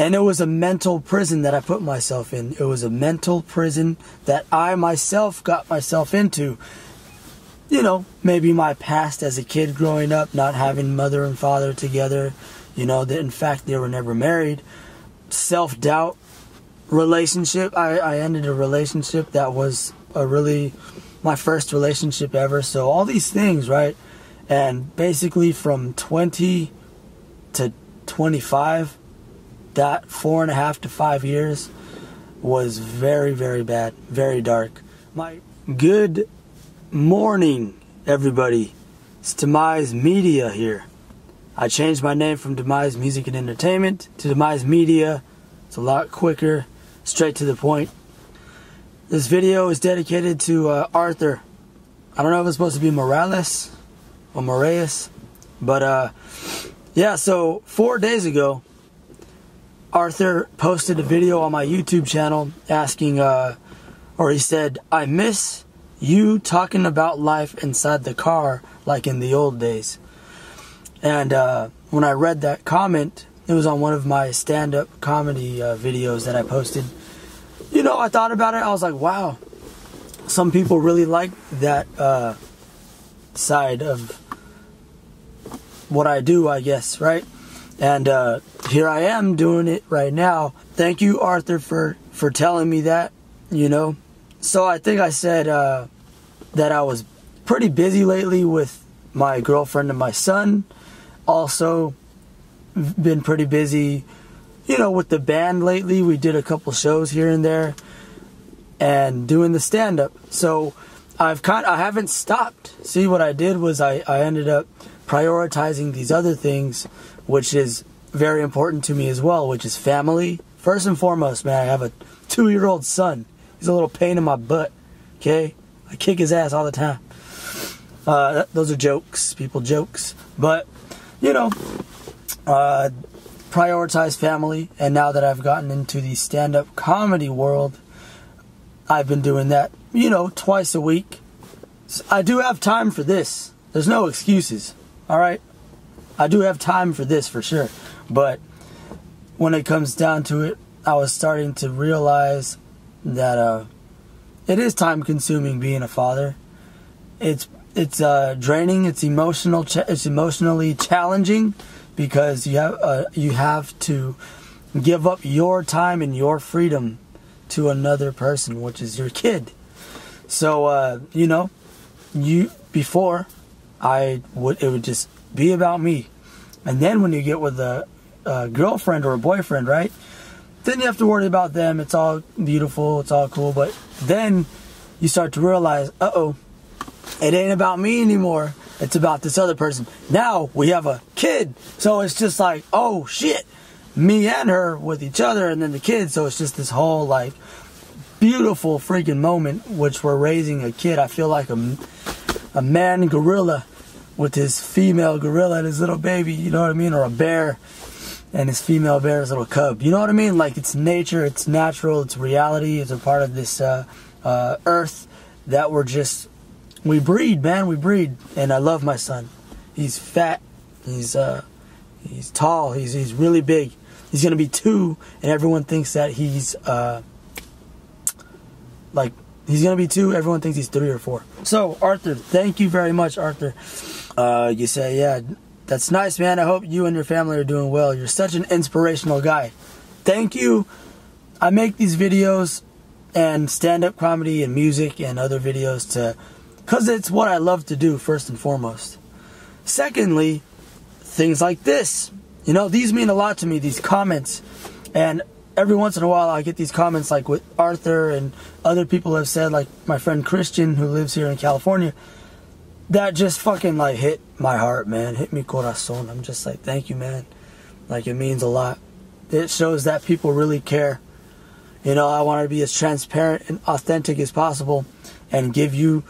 And it was a mental prison that I put myself in. It was a mental prison that I myself got myself into. You know, maybe my past as a kid growing up, not having mother and father together, you know, that in fact they were never married. Self doubt, relationship. I, I ended a relationship that was a really my first relationship ever. So all these things, right? And basically from 20 to 25, that four and a half to five years was very, very bad, very dark. My good morning, everybody. It's Demise Media here. I changed my name from Demise Music and Entertainment to Demise Media. It's a lot quicker, straight to the point. This video is dedicated to uh, Arthur. I don't know if it's supposed to be Morales or Moraes, but uh, yeah. So four days ago, Arthur posted a video on my YouTube channel asking, uh, or he said, "I miss you talking about life inside the car like in the old days." And uh, when I read that comment, it was on one of my stand-up comedy uh, videos that I posted. You know, I thought about it. I was like, "Wow, some people really like that uh, side of what I do, I guess, right?" And uh, here I am doing it right now. Thank you, Arthur, for for telling me that. You know, so I think I said uh, that I was pretty busy lately with my girlfriend and my son. Also, been pretty busy, you know, with the band lately. We did a couple shows here and there, and doing the stand up. So I've kind I haven't stopped. See, what I did was I I ended up prioritizing these other things, which is very important to me as well, which is family. First and foremost, man, I have a two year old son. He's a little pain in my butt, okay? I kick his ass all the time. Uh, those are jokes, people jokes. But, you know, uh, prioritize family. And now that I've gotten into the stand up comedy world, I've been doing that, you know, twice a week. I do have time for this. There's no excuses, all right? I do have time for this for sure. But when it comes down to it, I was starting to realize that uh, it is time consuming being a father. It's it's uh, draining. It's emotional. It's emotionally challenging because you have uh, you have to give up your time and your freedom to another person, which is your kid. So uh, you know, you before I would it would just be about me, and then when you get with a a girlfriend or a boyfriend, right? Then you have to worry about them. It's all beautiful, it's all cool, but then you start to realize, uh oh, it ain't about me anymore. It's about this other person. Now we have a kid. So it's just like, oh shit, me and her with each other and then the kid. So it's just this whole like beautiful freaking moment, which we're raising a kid. I feel like a, a man gorilla with his female gorilla and his little baby, you know what I mean? Or a bear and his female bear's little cub. You know what I mean? Like it's nature, it's natural, it's reality, it's a part of this uh, uh, earth that we're just we breed, man. We breed, and I love my son. He's fat. He's uh, he's tall. He's he's really big. He's gonna be two, and everyone thinks that he's uh, like he's gonna be two. Everyone thinks he's three or four. So Arthur, thank you very much, Arthur. Uh, you say yeah that's nice, man. I hope you and your family are doing well. You're such an inspirational guy. Thank you. I make these videos and stand up comedy and music and other videos to because it's what I love to do, first and foremost. Secondly, things like this. You know, these mean a lot to me, these comments. And every once in a while, I get these comments like what Arthur and other people have said, like my friend Christian, who lives here in California that just fucking like hit my heart, man. Hit me corazon. I'm just like, thank you, man. Like it means a lot. It shows that people really care. You know, I want to be as transparent and authentic as possible and give you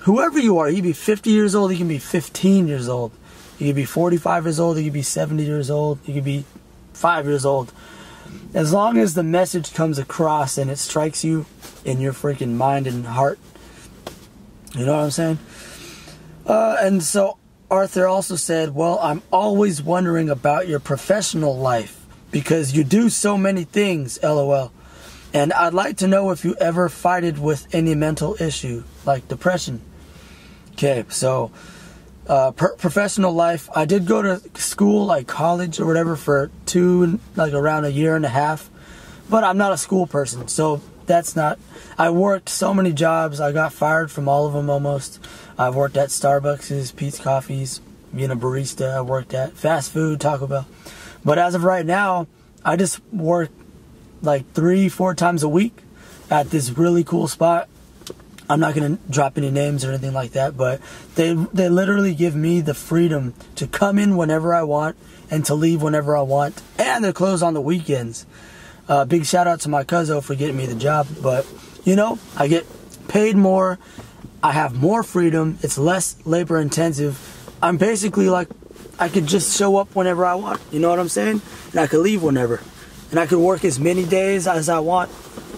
whoever you are. You can be 50 years old, you can be 15 years old. You can be 45 years old, you can be 70 years old, you can be 5 years old. As long as the message comes across and it strikes you in your freaking mind and heart. You know what I'm saying? Uh, and so Arthur also said, Well, I'm always wondering about your professional life. because you do so many things, lol. And I'd like to know if you ever fighted with any mental issue, like depression. Okay, so uh, per- professional life, I did go to school, like college or whatever, for two, like around a year and a half. But I'm not a school person, so that's not. I worked so many jobs. I got fired from all of them almost. I've worked at Starbucks, Peet's Coffees, being a barista. I worked at fast food, Taco Bell. But as of right now, I just work like three, four times a week at this really cool spot. I'm not gonna drop any names or anything like that, but they they literally give me the freedom to come in whenever I want and to leave whenever I want, and they're closed on the weekends. Uh, big shout out to my cousin for getting me the job, but you know I get paid more, I have more freedom, it's less labor intensive. I'm basically like I could just show up whenever I want. You know what I'm saying? And I could leave whenever. And I could work as many days as I want.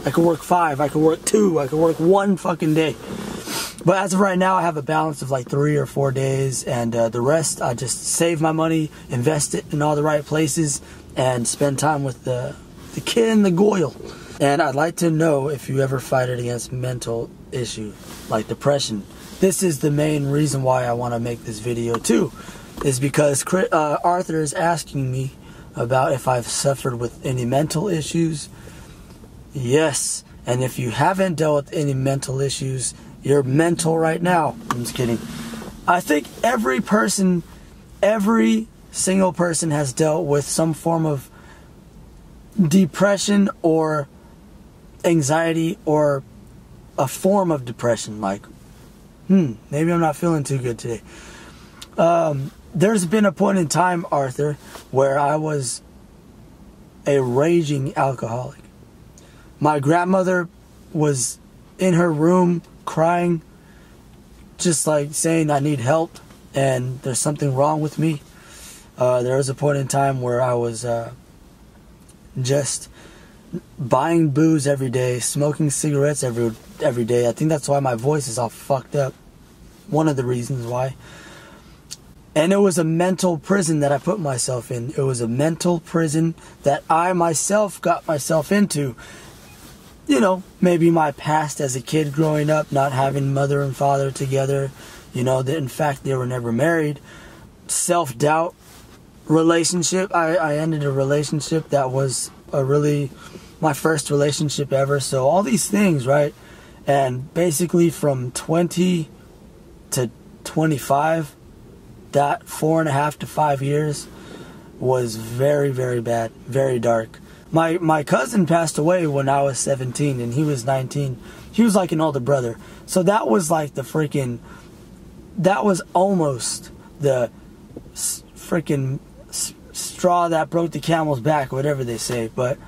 I could work five, I could work two, I could work one fucking day. But as of right now, I have a balance of like three or four days, and uh, the rest I just save my money, invest it in all the right places, and spend time with the the kid and the goyle. And I'd like to know if you ever fight it against mental issue like depression. This is the main reason why I want to make this video too, is because uh, Arthur is asking me about if I've suffered with any mental issues. Yes, and if you haven't dealt with any mental issues, you're mental right now. I'm just kidding. I think every person, every single person has dealt with some form of depression or anxiety or a form of depression. Like, hmm, maybe I'm not feeling too good today. Um, there's been a point in time, Arthur, where I was a raging alcoholic. My grandmother was in her room crying, just like saying, I need help and there's something wrong with me. Uh, there was a point in time where I was uh, just buying booze every day, smoking cigarettes every every day. I think that's why my voice is all fucked up. One of the reasons why. And it was a mental prison that I put myself in. It was a mental prison that I myself got myself into. You know, maybe my past as a kid growing up, not having mother and father together, you know, that in fact they were never married. Self doubt, relationship. I, I ended a relationship that was a really my first relationship ever. So all these things, right? And basically from 20 to 25, that four and a half to five years was very, very bad, very dark. My my cousin passed away when I was 17 and he was 19. He was like an older brother. So that was like the freaking that was almost the freaking straw that broke the camel's back, whatever they say. But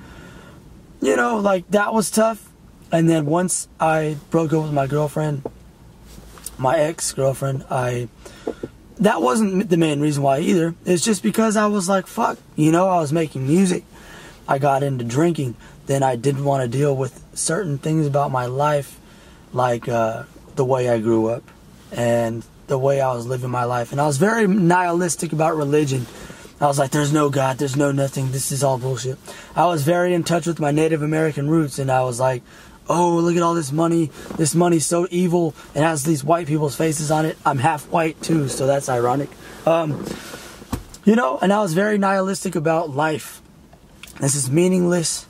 you know, like that was tough. And then once I broke up with my girlfriend, my ex girlfriend, I that wasn't the main reason why either. It's just because I was like, fuck, you know, I was making music. I got into drinking. Then I didn't want to deal with certain things about my life, like uh, the way I grew up and the way I was living my life. And I was very nihilistic about religion. I was like, there's no God, there's no nothing, this is all bullshit. I was very in touch with my Native American roots, and I was like, oh, look at all this money. This money's so evil. It has these white people's faces on it. I'm half white too, so that's ironic. Um, you know, and I was very nihilistic about life. This is meaningless.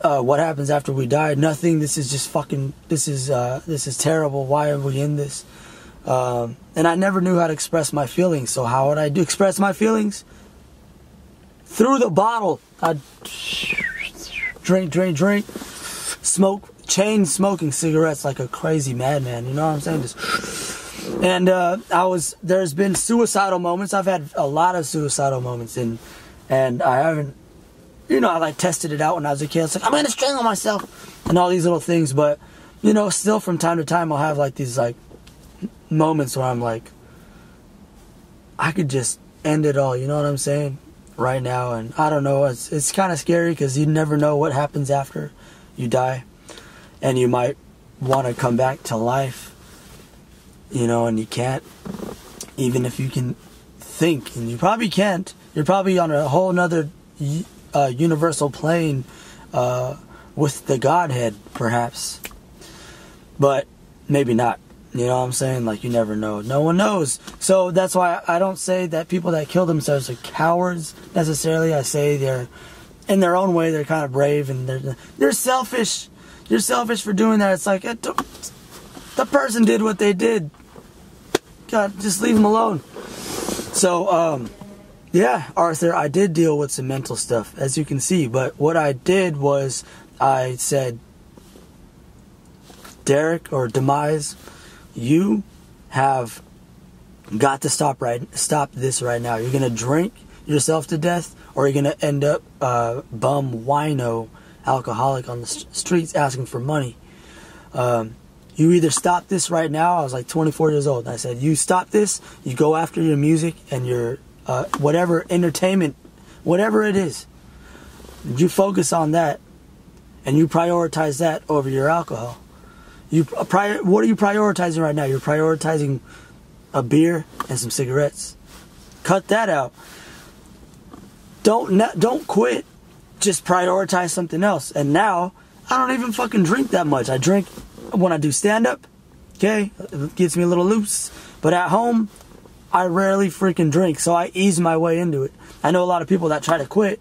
Uh, what happens after we die? Nothing. This is just fucking. This is uh, this is terrible. Why are we in this? Um, and I never knew how to express my feelings. So how would I do express my feelings? Through the bottle. I'd drink, drink, drink, smoke chain smoking cigarettes like a crazy madman. You know what I'm saying? Just, and uh, I was there's been suicidal moments. I've had a lot of suicidal moments, and and I haven't. You know, I like tested it out when I was a kid. It's like I'm gonna strangle myself, and all these little things. But you know, still from time to time, I'll have like these like moments where I'm like, I could just end it all. You know what I'm saying? Right now, and I don't know. It's it's kind of scary because you never know what happens after you die and you might want to come back to life, you know, and you can't, even if you can think, and you probably can't. You're probably on a whole nother uh, universal plane uh, with the Godhead, perhaps. But maybe not. You know what I'm saying? Like, you never know. No one knows. So that's why I don't say that people that kill themselves are cowards necessarily. I say they're, in their own way, they're kind of brave and they're, they're selfish. You're selfish for doing that. It's like, it, the person did what they did. God, just leave them alone. So, um, yeah, Arthur, I did deal with some mental stuff, as you can see. But what I did was I said, Derek or Demise, you have got to stop right stop this right now. You're gonna drink yourself to death, or you're gonna end up uh, bum wino alcoholic on the streets asking for money. Um, you either stop this right now. I was like 24 years old. I said, you stop this. You go after your music and your uh, whatever entertainment, whatever it is. You focus on that, and you prioritize that over your alcohol. You uh, prior, what are you prioritizing right now? You're prioritizing a beer and some cigarettes. Cut that out. Don't don't quit. Just prioritize something else. And now I don't even fucking drink that much. I drink when I do stand up. Okay, it gets me a little loose. But at home, I rarely freaking drink, so I ease my way into it. I know a lot of people that try to quit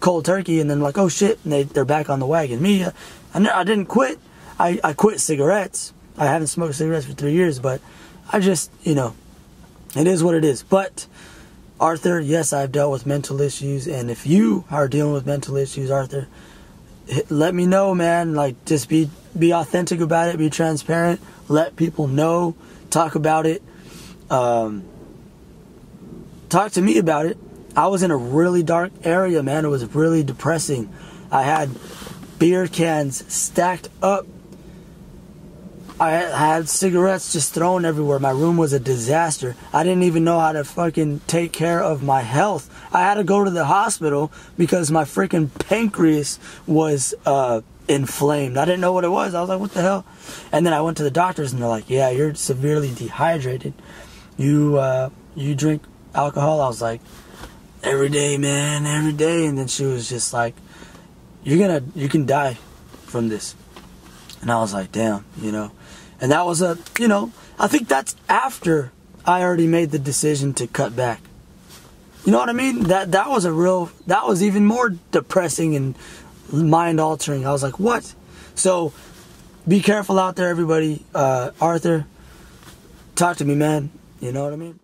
cold turkey and then like, oh shit, and they, they're back on the wagon. Me, I, I didn't quit. I, I quit cigarettes. I haven't smoked cigarettes for three years, but I just, you know, it is what it is. But Arthur, yes, I've dealt with mental issues, and if you are dealing with mental issues, Arthur, let me know, man. Like, just be be authentic about it, be transparent, let people know, talk about it. Um, talk to me about it. I was in a really dark area, man. It was really depressing. I had beer cans stacked up. I had cigarettes just thrown everywhere. My room was a disaster. I didn't even know how to fucking take care of my health. I had to go to the hospital because my freaking pancreas was uh, inflamed. I didn't know what it was. I was like, what the hell? And then I went to the doctors and they're like, yeah, you're severely dehydrated. You uh, you drink alcohol? I was like, every day, man, every day. And then she was just like, you're gonna, you can die from this. And I was like, damn, you know. And that was a, you know, I think that's after I already made the decision to cut back. You know what I mean? That that was a real, that was even more depressing and mind altering. I was like, what? So be careful out there, everybody. Uh, Arthur, talk to me, man. You know what I mean?